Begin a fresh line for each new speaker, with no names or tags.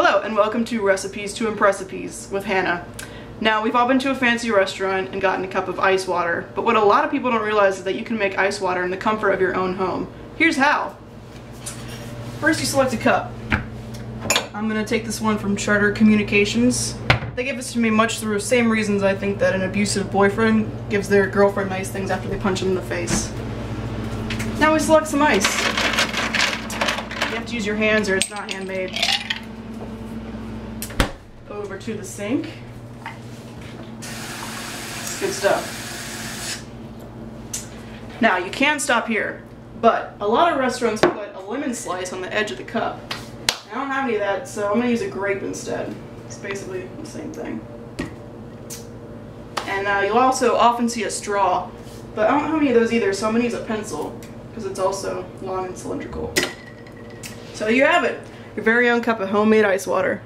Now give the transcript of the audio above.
Hello and welcome to Recipes to Impressipes with Hannah. Now we've all been to a fancy restaurant and gotten a cup of ice water, but what a lot of people don't realize is that you can make ice water in the comfort of your own home. Here's how. First you select a cup. I'm gonna take this one from Charter Communications. They gave this to me much through the same reasons I think that an abusive boyfriend gives their girlfriend nice things after they punch them in the face. Now we select some ice. You have to use your hands or it's not handmade. To the sink. Good stuff. Now you can stop here, but a lot of restaurants put a lemon slice on the edge of the cup. I don't have any of that, so I'm gonna use a grape instead. It's basically the same thing. And uh, you'll also often see a straw, but I don't have any of those either, so I'm gonna use a pencil because it's also long and cylindrical. So you have it, your very own cup of homemade ice water.